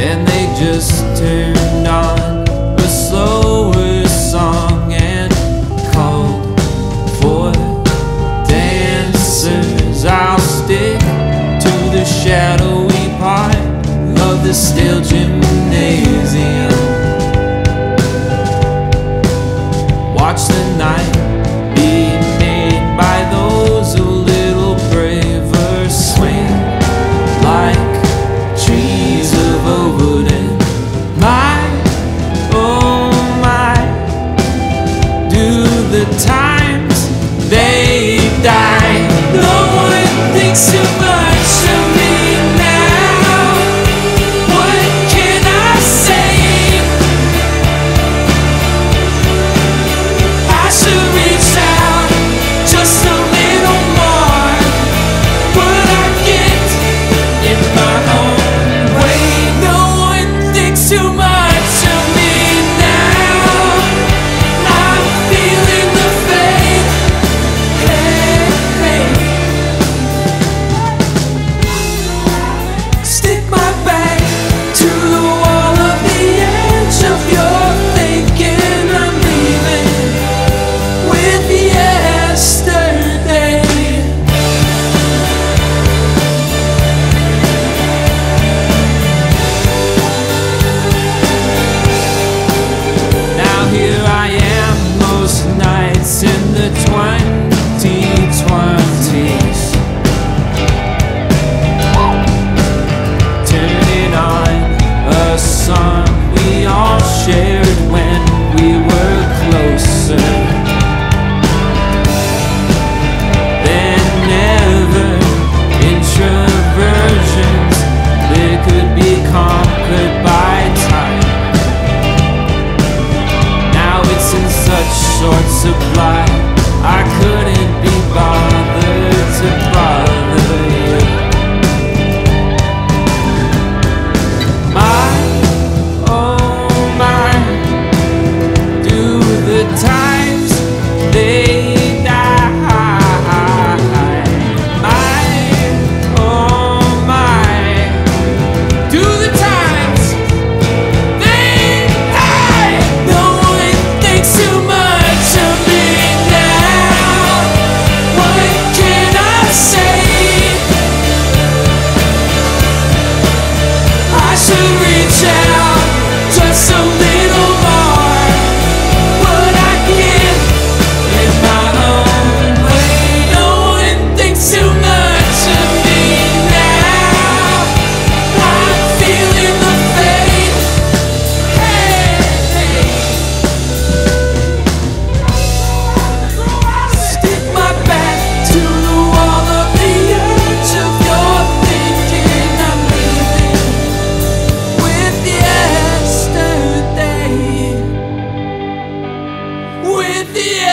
and they just turn the time. supply. I could. the